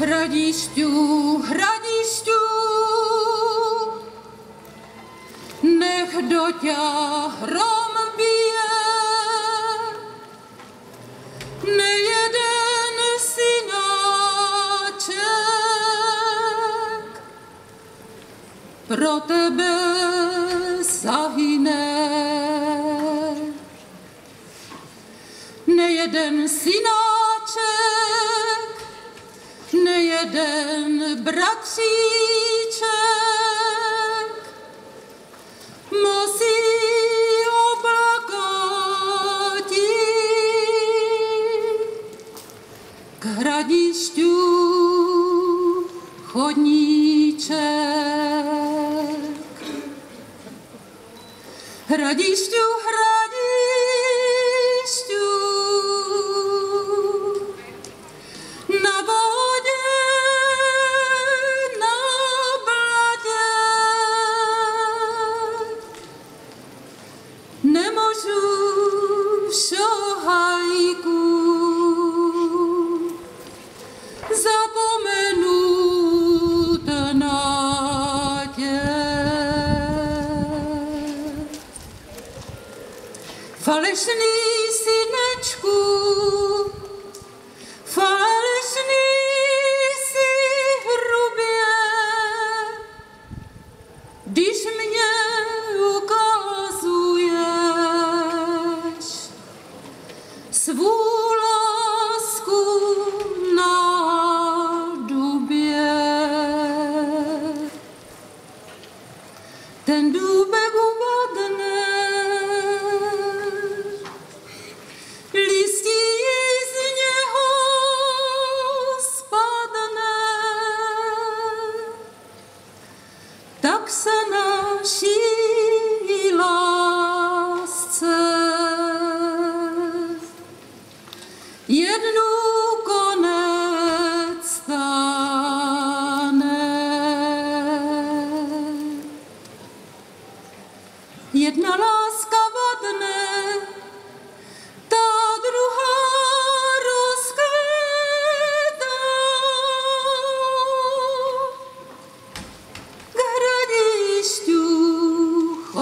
Hradišťu, hradišťu, nech do ťa hrom bije. Nejeden synáček pro tebe zahyne. Nejeden synáček, nejeden bratříček musí oplakotit k hradišťu chodníček. Hradišťu, Falešný synečku, falešný si hrubě, když mě ukazuješ svou lásku na dubě. Ten dub she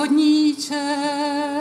Zgodnijcie.